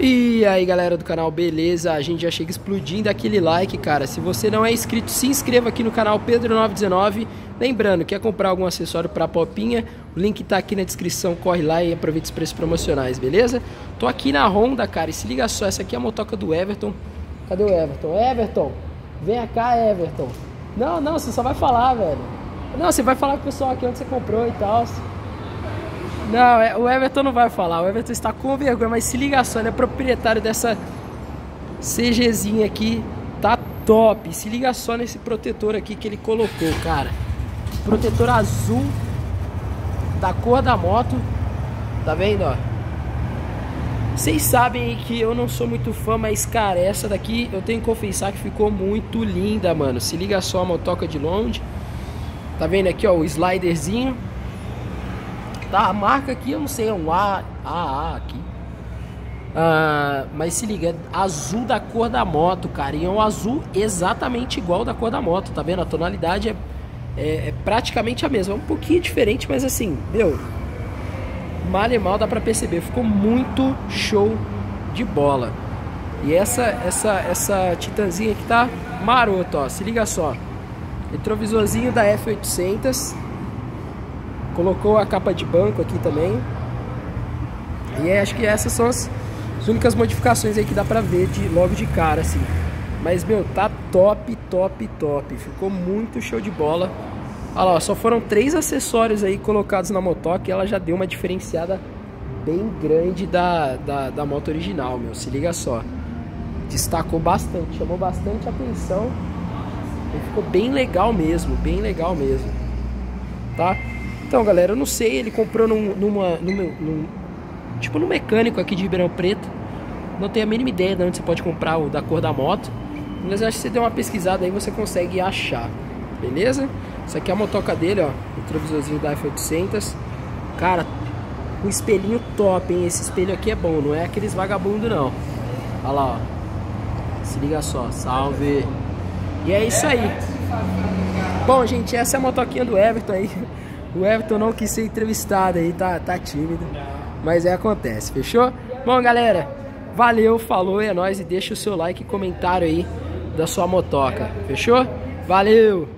E aí galera do canal, beleza? A gente já chega explodindo aquele like, cara. Se você não é inscrito, se inscreva aqui no canal Pedro919. Lembrando, quer comprar algum acessório para popinha? O link tá aqui na descrição, corre lá e aproveita os preços promocionais, beleza? Tô aqui na Honda, cara, e se liga só, essa aqui é a motoca do Everton. Cadê o Everton? Everton, vem cá, Everton. Não, não, você só vai falar, velho. Não, você vai falar com o pessoal aqui onde você comprou e tal. Não, é, o Everton não vai falar. O Everton está com vergonha, mas se liga só, ele é proprietário dessa CGzinha aqui. Tá top. Se liga só nesse protetor aqui que ele colocou, cara. Protetor azul da cor da moto. Tá vendo, ó? Vocês sabem que eu não sou muito fã, mas cara, essa daqui eu tenho que confessar que ficou muito linda, mano. Se liga só a motoca de longe. Tá vendo aqui, ó, o sliderzinho. Tá, a marca aqui eu não sei, é um A, AA aqui. Ah, mas se liga, é azul da cor da moto, cara. E é um azul exatamente igual da cor da moto, tá vendo? A tonalidade é, é, é praticamente a mesma. É um pouquinho diferente, mas assim, meu, mal e mal dá pra perceber. Ficou muito show de bola. E essa, essa, essa titanzinha aqui tá maroto, ó. Se liga só. Retrovisorzinho da F800 Colocou a capa de banco aqui também. E é, acho que essas são as, as, únicas modificações aí que dá pra ver de, logo de cara, assim. Mas, meu, tá top, top, top. Ficou muito show de bola. Olha lá, só foram três acessórios aí colocados na motoca e ela já deu uma diferenciada bem grande da, da, da moto original, meu. Se liga só. Destacou bastante, chamou bastante atenção. E ficou bem legal mesmo, bem legal mesmo. Tá? Então, galera, eu não sei, ele comprou num, numa, num, tipo no mecânico aqui de Ribeirão Preto. Não tenho a mínima ideia de onde você pode comprar o da cor da moto. Mas acho que você der uma pesquisada aí você consegue achar, beleza? Isso aqui é a motoca dele, ó, o retrovisorzinho da F800. Cara, um espelhinho top, hein? Esse espelho aqui é bom, não é aqueles vagabundo não. Olha lá, ó. Se liga só, salve. E é isso aí. Bom, gente, essa é a motoquinha do Everton aí. O Everton não quis ser entrevistado aí, tá, tá tímido. Mas é acontece, fechou? Bom, galera, valeu, falou, é nóis. E deixa o seu like e comentário aí da sua motoca, fechou? Valeu!